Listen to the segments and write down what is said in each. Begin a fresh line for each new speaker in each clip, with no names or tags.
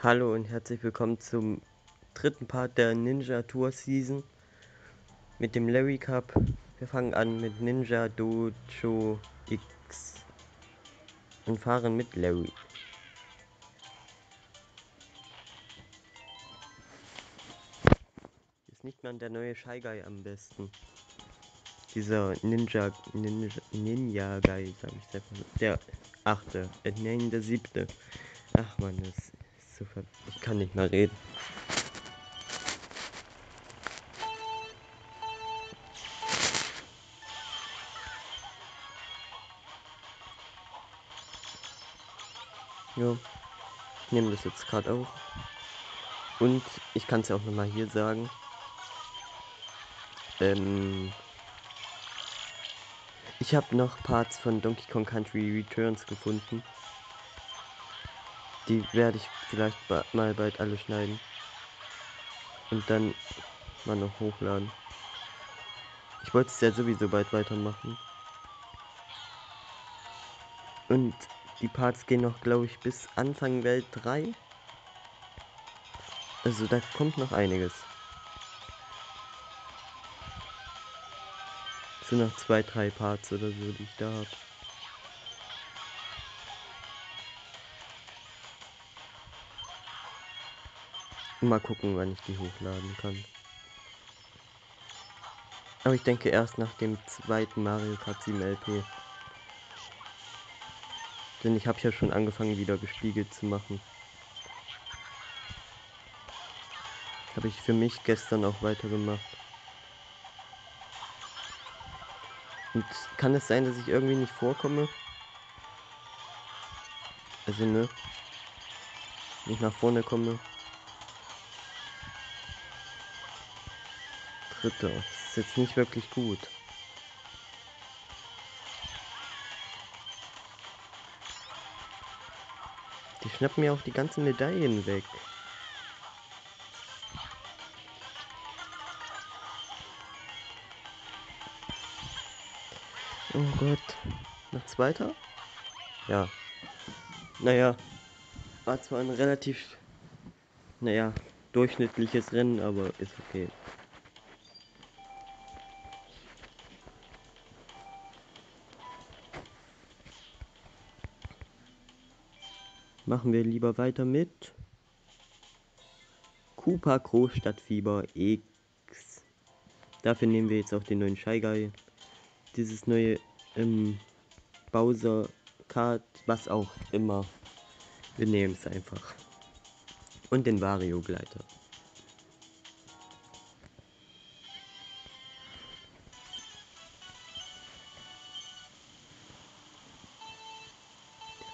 Hallo und herzlich willkommen zum dritten Part der Ninja Tour Season mit dem Larry Cup. Wir fangen an mit Ninja Dojo X und fahren mit Larry. Ist nicht mal der neue Shy Guy am besten. Dieser Ninja Ninja Ninja Guy, sag ich einfach. Der achte, äh, nein, der siebte. Ach man, das zu ver... Ich kann nicht mehr reden. Ja, ich nehme das jetzt gerade auf. Und ich kann es ja auch nochmal hier sagen. Ähm, ich habe noch Parts von Donkey Kong Country Returns gefunden. Die werde ich vielleicht mal bald alle schneiden. Und dann mal noch hochladen. Ich wollte es ja sowieso bald weitermachen. Und die Parts gehen noch, glaube ich, bis Anfang Welt 3. Also da kommt noch einiges. Es sind noch zwei, drei Parts oder so, die ich da habe. Mal gucken, wann ich die hochladen kann. Aber ich denke erst nach dem zweiten Mario Kart 7 LP. Denn ich habe ja schon angefangen, wieder gespiegelt zu machen. Habe ich für mich gestern auch weitergemacht. Und kann es sein, dass ich irgendwie nicht vorkomme? Also ne? Nicht nach vorne komme. Dritter. Das ist jetzt nicht wirklich gut. Die schnappen mir auch die ganzen Medaillen weg. Oh Gott. Noch zweiter? Ja. Naja. War zwar ein relativ, naja, durchschnittliches Rennen, aber ist okay. Machen wir lieber weiter mit Cooper Großstadtfieber X. Dafür nehmen wir jetzt auch den neuen Shy Guy. Dieses neue ähm, Bowser Kart, was auch immer. Wir nehmen es einfach. Und den Vario Gleiter.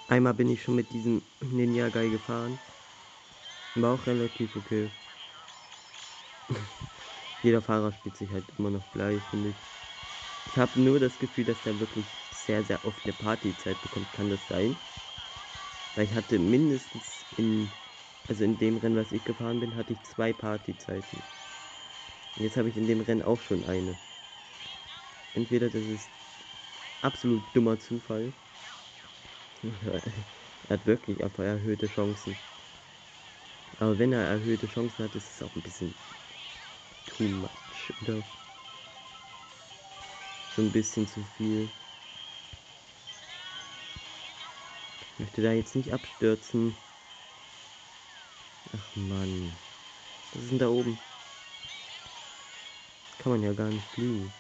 Einmal bin ich schon mit diesem Ninja Guy gefahren. War auch relativ okay. Jeder Fahrer spielt sich halt immer noch gleich, finde ich. Ich habe nur das Gefühl, dass der wirklich sehr, sehr oft eine Partyzeit bekommt. Kann das sein? Weil ich hatte mindestens in, also in dem Rennen, was ich gefahren bin, hatte ich zwei Partyzeiten. Und jetzt habe ich in dem Rennen auch schon eine. Entweder das ist absolut dummer Zufall er hat wirklich einfach erhöhte Chancen. Aber wenn er erhöhte Chancen hat, ist es auch ein bisschen too much, oder? So ein bisschen zu viel. Ich möchte da jetzt nicht abstürzen. Ach man. Was ist denn da oben? Kann man ja gar nicht fliegen.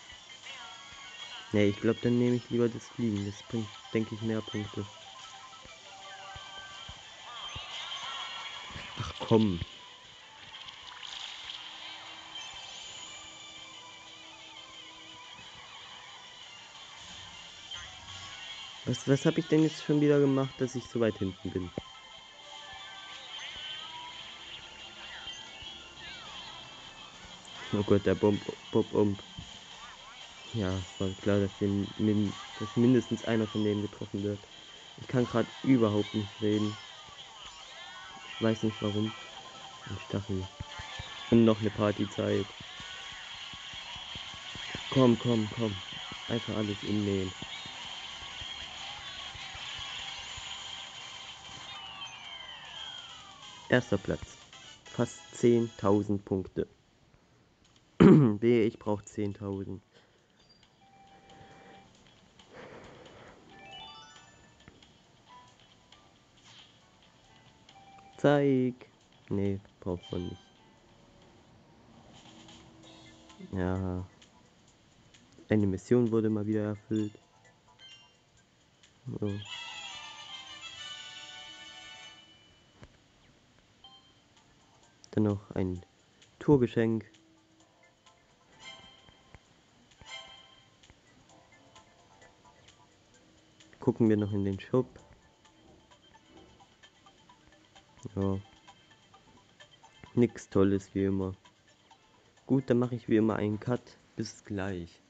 Ne, ich glaube, dann nehme ich lieber das Fliegen. Das bringt, denke ich, mehr Punkte. Komm. Was, was habe ich denn jetzt schon wieder gemacht, dass ich so weit hinten bin? Oh Gott, der Bomb, Bob Bomb. Ja, es war klar, dass, den, dass mindestens einer von denen getroffen wird. Ich kann gerade überhaupt nicht reden. Weiß nicht warum. Ein Stachel. Und noch eine Partyzeit. Komm, komm, komm. Einfach alles innehmen. Erster Platz. Fast 10.000 Punkte. B, ich brauche 10.000. Zeig. Nee, braucht man nicht. Ja. Eine Mission wurde mal wieder erfüllt. So. Dann noch ein Tourgeschenk. Gucken wir noch in den Shop. Ja. Nix Tolles wie immer. Gut, dann mache ich wie immer einen Cut. Bis gleich.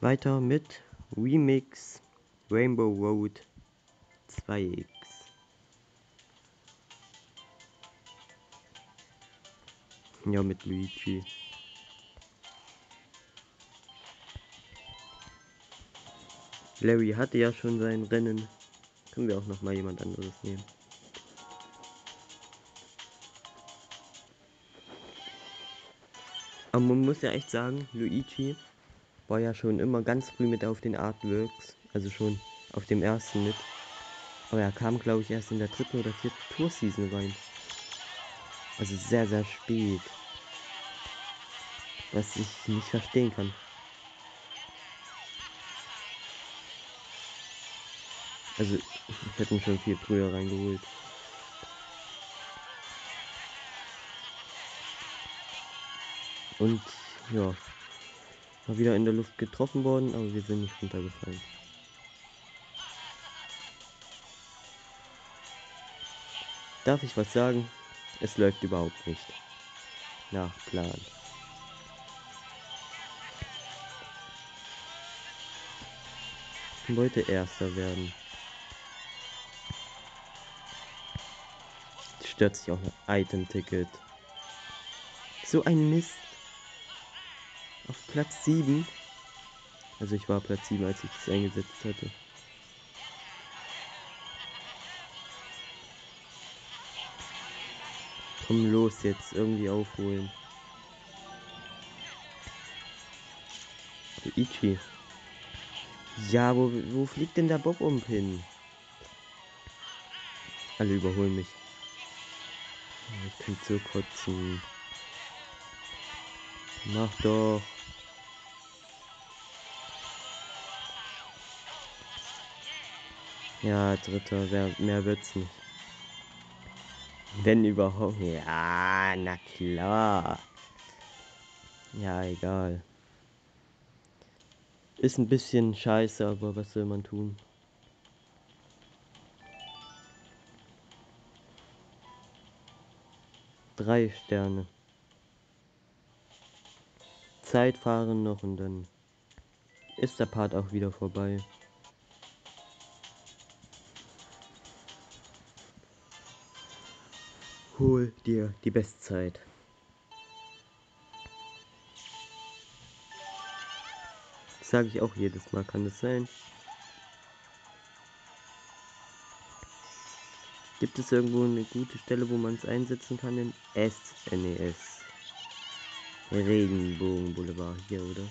Weiter mit Remix Rainbow Road 2X. Ja, mit Luigi. Larry hatte ja schon sein Rennen. Können wir auch noch mal jemand anderes nehmen. Aber man muss ja echt sagen, Luigi war ja schon immer ganz früh mit auf den Artworks, also schon auf dem ersten mit. Aber er kam, glaube ich, erst in der dritten oder vierten Tour-Season rein. Also sehr, sehr spät. Was ich nicht verstehen kann. Also, ich hätte ihn schon viel früher reingeholt. Und ja, Mal wieder in der Luft getroffen worden, aber wir sind nicht runtergefallen. Darf ich was sagen? Es läuft überhaupt nicht. Nach Plan. Ich wollte Erster werden. Stört sich auch ein Item-Ticket. So ein Mist auf Platz 7. Also ich war Platz 7, als ich das eingesetzt hatte. Komm los jetzt, irgendwie aufholen. Ichi. Ja, wo, wo fliegt denn der Bob um hin? Alle überholen mich. Ich kann so kotzen. Mach doch. Ja, dritter, wer, mehr wird's nicht. Wenn überhaupt. Ja, na klar. Ja, egal. Ist ein bisschen scheiße, aber was soll man tun? Drei Sterne. Zeit fahren noch und dann ist der Part auch wieder vorbei. Hol dir die Bestzeit. Sage ich auch jedes Mal, kann es sein. Gibt es irgendwo eine gute Stelle, wo man es einsetzen kann in SNES? E Regenbogen hier, oder?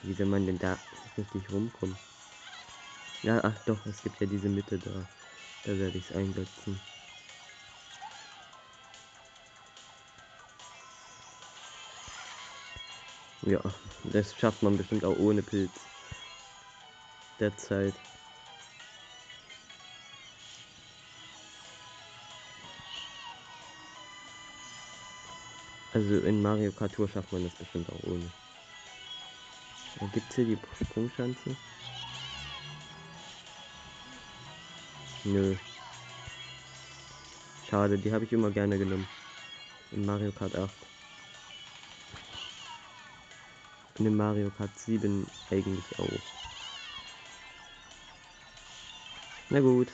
Wie soll man denn da richtig rumkommen? Ja, ach doch, es gibt ja diese Mitte da. Da werde ich es einsetzen. Ja, das schafft man bestimmt auch ohne Pilz. Derzeit. Also in Mario Kart Tour schafft man das bestimmt auch ohne. Gibt es hier die Sprungschanze? Nö. Schade, die habe ich immer gerne genommen. In Mario Kart 8. Und in Mario Kart 7 eigentlich auch. Na gut.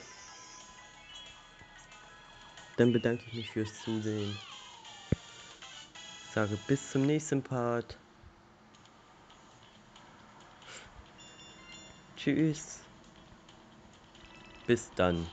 Dann bedanke ich mich fürs Zusehen. Sage bis zum nächsten Part. Tschüss. Bis dann.